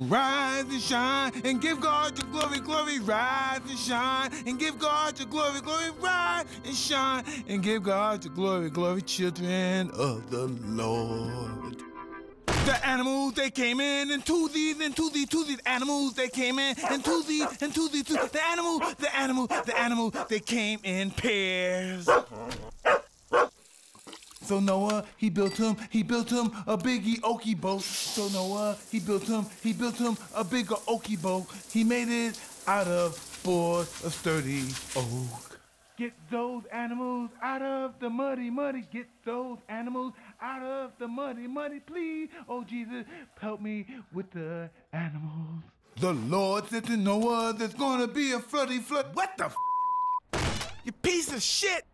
Rise and shine and give God your glory, glory. Rise and shine and give God your glory, glory. Rise and shine and give God your glory, glory, children of the Lord. The animals they came in and to these and to these to these animals they came in and to these and to these to the animal the animal the animal they came in pairs. So Noah, he built him, he built him a biggie oaky boat. So Noah, he built him, he built him a bigger oaky boat. He made it out of boards of sturdy oak. Get those animals out of the muddy, muddy. Get those animals out of the muddy, muddy, please. Oh Jesus, help me with the animals. The Lord said to Noah, there's gonna be a floody flood. What the f- You piece of shit!